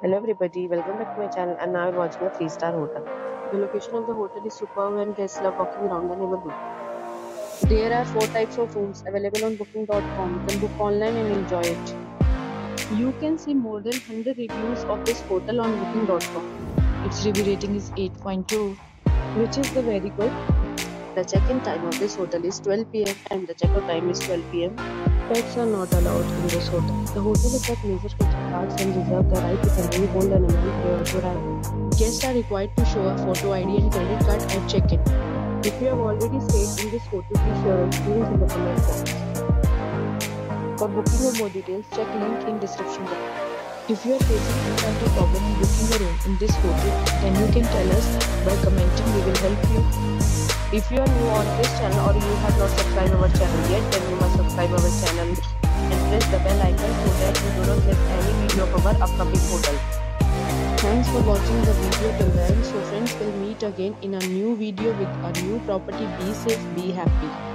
Hello everybody, welcome back to my channel and now we're watching a 3-star hotel. The location of the hotel is superb and guests love walking around the neighborhood. There are 4 types of rooms available on booking.com. You can book online and enjoy it. You can see more than 100 reviews of this hotel on booking.com. Its review rating is 8.2 which is the very good. The check-in time of this hotel is 12 pm and the check-out time is 12 pm. Pets are not allowed in this hotel. The hotel accepts major credit cards and reserves the right to temporarily hold an amount prior to arrival. Guests are required to show a photo ID and credit card at check-in. If you have already stayed in this hotel, please share your experience in the comment box. For booking or more details, check link in description box. If you are facing any kind of problem in booking room in this hotel, then you can tell us by commenting. We will help you. If you are new on this channel or you have not subscribed our channel yet, then you must subscribe our channel and press the bell icon so that you do not miss any video of our upcoming hotel. Thanks for watching the video till the end. So friends will meet again in a new video with a new property. Be safe, be happy.